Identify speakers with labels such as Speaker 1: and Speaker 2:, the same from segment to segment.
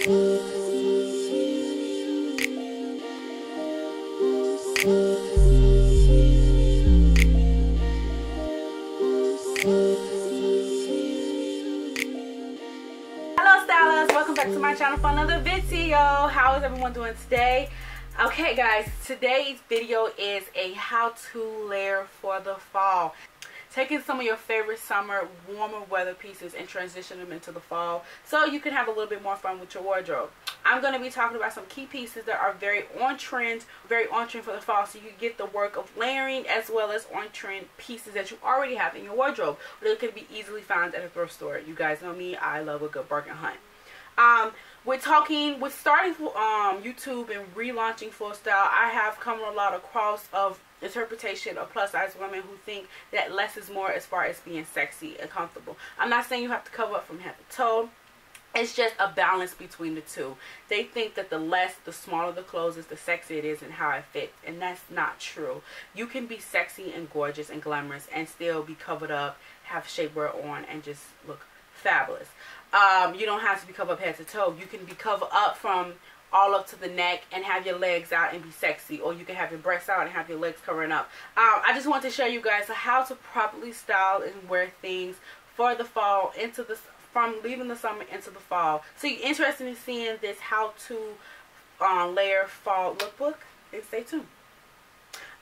Speaker 1: back to my channel for another video. How is everyone doing today? Okay guys today's video is a how to layer for the fall taking some of your favorite summer warmer weather pieces and transition them into the fall so you can have a little bit more fun with your wardrobe I'm going to be talking about some key pieces that are very on trend, very on trend for the fall so you get the work of layering as well as on trend pieces that you already have in your wardrobe. They could be easily found at a thrift store. You guys know me, I love a good bargain hunt. Um, we're talking, with starting um, YouTube and relaunching Full Style, I have come a lot across of interpretation of plus size women who think that less is more as far as being sexy and comfortable. I'm not saying you have to cover up from head to toe. It's just a balance between the two. They think that the less, the smaller the clothes is, the sexier it is and how it fits. And that's not true. You can be sexy and gorgeous and glamorous and still be covered up, have shapewear on, and just look fabulous. Um, you don't have to be covered up head to toe. You can be covered up from all up to the neck and have your legs out and be sexy. Or you can have your breasts out and have your legs covering up. Um, I just want to show you guys how to properly style and wear things for the fall into the from leaving the summer into the fall. So you're interested in seeing this how to um, layer fall lookbook? Then stay tuned.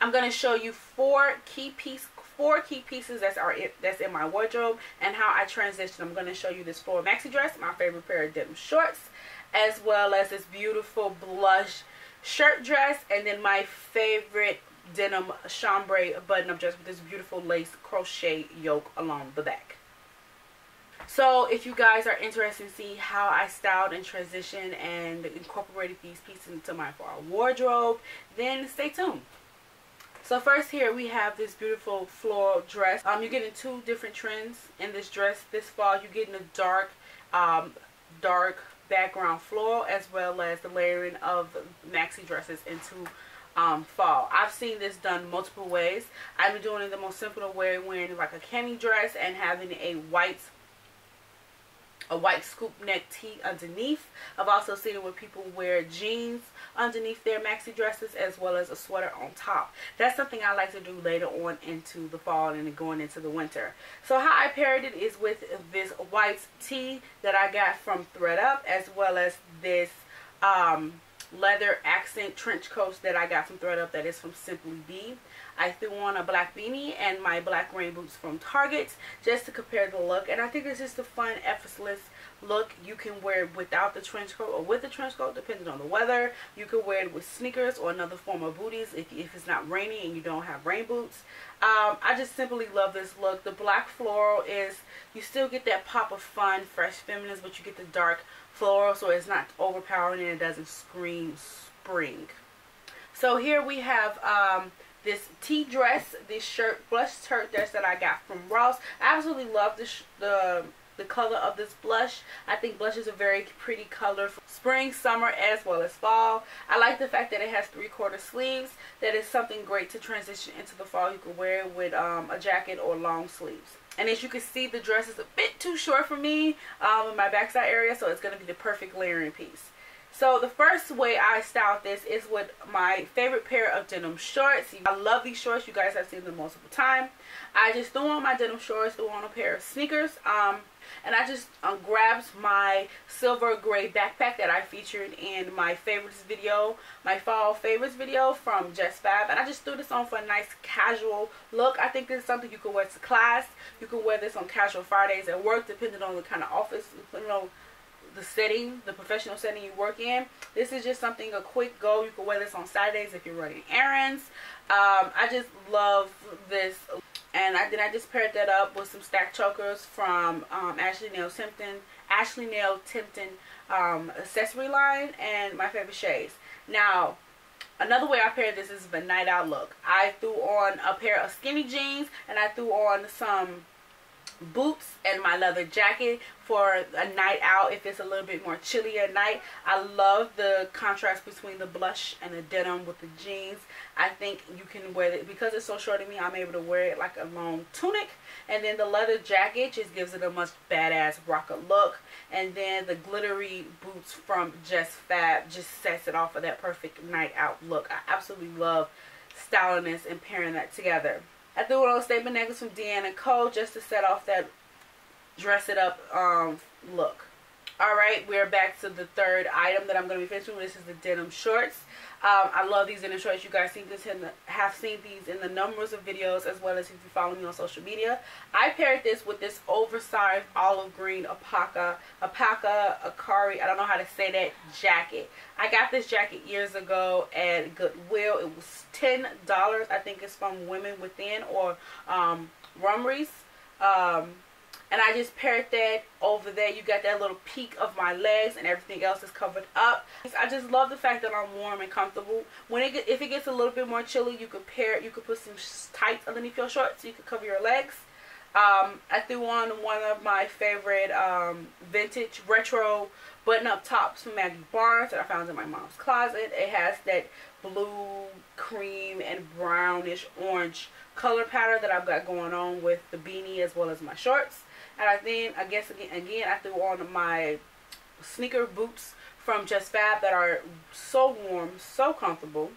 Speaker 1: I'm going to show you four key piece four key pieces that's are that's in my wardrobe and how I transition. I'm going to show you this floral maxi dress, my favorite pair of denim shorts, as well as this beautiful blush shirt dress, and then my favorite denim chambray button-up dress with this beautiful lace crochet yoke along the back. So if you guys are interested in seeing how I styled and transitioned and incorporated these pieces into my wardrobe, then stay tuned. So first here we have this beautiful floral dress. Um, you're getting two different trends in this dress this fall. You're getting a dark, um, dark background floral as well as the layering of maxi dresses into um, fall. I've seen this done multiple ways. I've been doing it the most simple way, wearing like a cami dress and having a white a white scoop neck tee underneath. I've also seen it where people wear jeans underneath their maxi dresses as well as a sweater on top. That's something I like to do later on into the fall and going into the winter. So how I paired it is with this white tee that I got from thredUP as well as this um, leather accent trench coat that I got from thredUP that is from Simply Be. I threw on a black beanie and my black rain boots from Target just to compare the look. And I think it's just a fun, effortless look. You can wear it without the trench coat or with the trench coat, depending on the weather. You can wear it with sneakers or another form of booties if, if it's not rainy and you don't have rain boots. Um, I just simply love this look. The black floral is, you still get that pop of fun, fresh feminines, but you get the dark floral so it's not overpowering and it doesn't scream spring. So here we have um, this tea dress, this shirt, blush shirt dress that I got from Ross. I absolutely love this, the the color of this blush. I think blush is a very pretty color for spring, summer, as well as fall. I like the fact that it has three-quarter sleeves. That is something great to transition into the fall. You can wear it with um, a jacket or long sleeves. And as you can see, the dress is a bit too short for me um, in my backside area, so it's going to be the perfect layering piece. So the first way I styled this is with my favorite pair of denim shorts. I love these shorts. You guys have seen them multiple times. I just threw on my denim shorts, threw on a pair of sneakers, um, and I just um, grabbed my silver gray backpack that I featured in my favorites video, my fall favorites video from JustFab, and I just threw this on for a nice casual look. I think this is something you can wear to class. You can wear this on casual Fridays at work, depending on the kind of office, you know, the setting, the professional setting you work in. This is just something, a quick go. You can wear this on Saturdays if you're running errands. Um, I just love this. And I, then I just paired that up with some stack chokers from um, Ashley Nell Tipton, Ashley Nell Tipton um, accessory line and my favorite shades. Now, another way I paired this is the night out look. I threw on a pair of skinny jeans and I threw on some boots and my leather jacket for a night out if it's a little bit more chilly at night. I love the contrast between the blush and the denim with the jeans. I think you can wear it because it's so short of me. I'm able to wear it like a long tunic and then the leather jacket just gives it a much badass rocker look and then the glittery boots from JustFab just sets it off for that perfect night out look. I absolutely love styling this and pairing that together. I threw on those statement necklace from Deanna Cole just to set off that dress it up um, look. Alright, we're back to the third item that I'm going to be finishing. This is the denim shorts. Um, I love these denim shorts. You guys seen this in the, have seen these in the numbers of videos as well as if you follow me on social media. I paired this with this oversized olive green Apaka, Apaka Akari, I don't know how to say that, jacket. I got this jacket years ago at Goodwill. It was $10. I think it's from Women Within or um, Rumries. Um, and I just paired that over there. You got that little peak of my legs and everything else is covered up. I just love the fact that I'm warm and comfortable. When it if it gets a little bit more chilly, you could pair it you could put some tights underneath your shorts so you could cover your legs. Um, I threw on one of my favorite um, vintage retro button-up top from Maggie Barnes that I found in my mom's closet. It has that blue, cream, and brownish orange color pattern that I've got going on with the beanie as well as my shorts. And I then, I guess again, again I threw on my sneaker boots from JustFab that are so warm, so comfortable.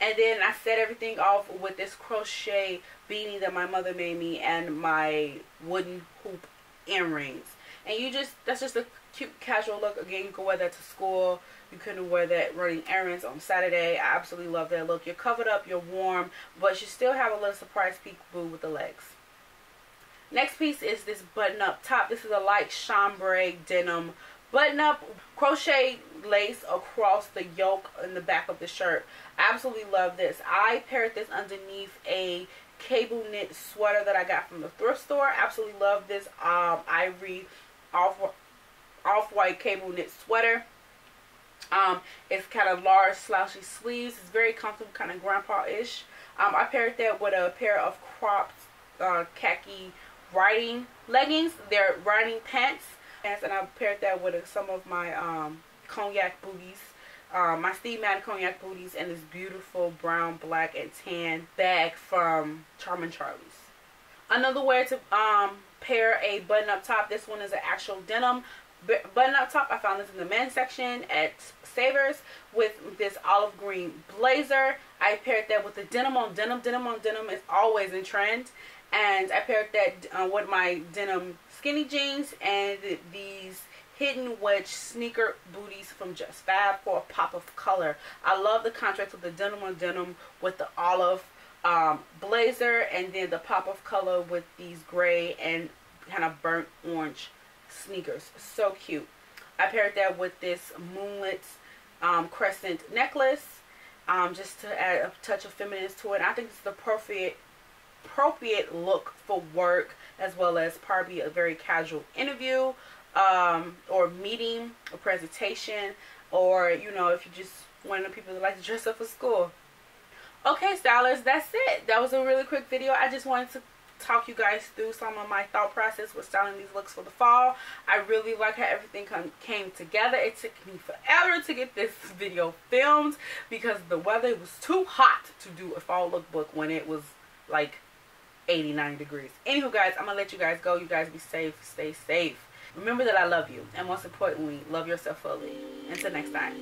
Speaker 1: And then I set everything off with this crochet beanie that my mother made me and my wooden hoop earrings. And you just, that's just a cute casual look. Again, you can wear that to school. You can wear that running errands on Saturday. I absolutely love that look. You're covered up, you're warm, but you still have a little surprise peek boo with the legs. Next piece is this button-up top. This is a light chambray denim button-up crochet lace across the yoke in the back of the shirt. Absolutely love this. I paired this underneath a cable knit sweater that I got from the thrift store. Absolutely love this um, ivory off off-white cable knit sweater. Um, it's kind of large slouchy sleeves. It's very comfortable, kind of grandpa-ish. Um, I paired that with a pair of cropped uh, khaki riding leggings. They're riding pants. And I paired that with some of my um, cognac booties. Um, my Steve Madden cognac booties and this beautiful brown, black, and tan bag from Charming Charlie's. Another way to um, pair a button-up top. This one is an actual denim button-up top. I found this in the men's section at Savers with this olive green blazer. I paired that with the denim on denim. Denim on denim is always in trend and I paired that uh, with my denim skinny jeans and these hidden wedge sneaker booties from JustFab for a pop of color. I love the contrast of the denim on denim with the olive um, blazer and then the pop of color with these gray and kind of burnt orange sneakers. So cute. I paired that with this moonlit um, crescent necklace um, just to add a touch of feminine to it. I think it's the perfect appropriate look for work as well as probably a very casual interview um, or meeting or presentation or you know if you just one of the people that like to dress up for school okay stylers that's it that was a really quick video i just wanted to talk you guys through some of my thought process with styling these looks for the fall i really like how everything come, came together it took me forever to get this video filmed because the weather was too hot to do a fall lookbook when it was like 89 degrees. Anywho, guys, I'm going to let you guys go. You guys be safe. Stay safe. Remember that I love you. And most importantly, love yourself fully. Until next time.